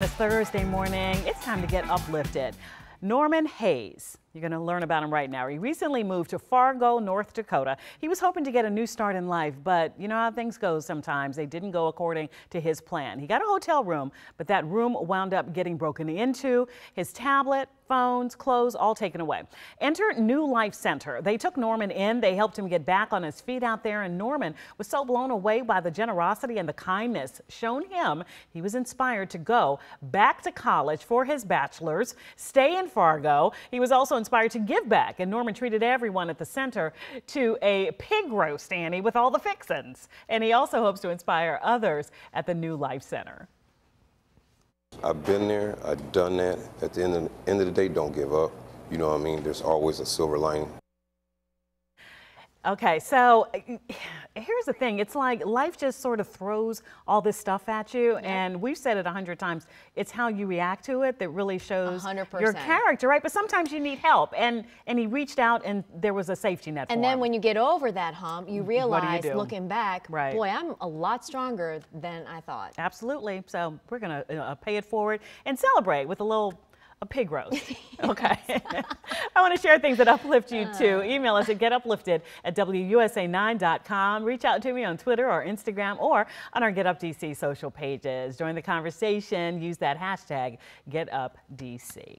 It's Thursday morning. It's time to get uplifted. Norman Hayes. You're going to learn about him right now. He recently moved to Fargo, North Dakota. He was hoping to get a new start in life, but you know how things go sometimes. They didn't go according to his plan. He got a hotel room, but that room wound up getting broken into. His tablet, phones, clothes, all taken away. Enter New Life Center. They took Norman in. They helped him get back on his feet out there, and Norman was so blown away by the generosity and the kindness shown him. He was inspired to go back to college for his bachelor's, stay in Fargo. He was also inspired to give back, and Norman treated everyone at the center to a pig roast, Annie, with all the fixins. And he also hopes to inspire others at the New Life Center. I've been there, I've done that. At the end of, the end of the day, don't give up. You know what I mean? There's always a silver lining. Okay, so here's the thing. It's like life just sort of throws all this stuff at you. And we've said it a hundred times. It's how you react to it that really shows 100%. your character, right? But sometimes you need help. And and he reached out and there was a safety net And then him. when you get over that hump, you do you realize, do? looking back, Right. boy, I'm a lot stronger than I thought. Absolutely. So we're going to uh, pay it forward and celebrate with a little a pig roast. Okay. I want to share things that uplift you too. Uh. Email us at getuplifted at WUSA9.com. Reach out to me on Twitter or Instagram or on our Get Up DC social pages. Join the conversation. Use that hashtag GetUpDC.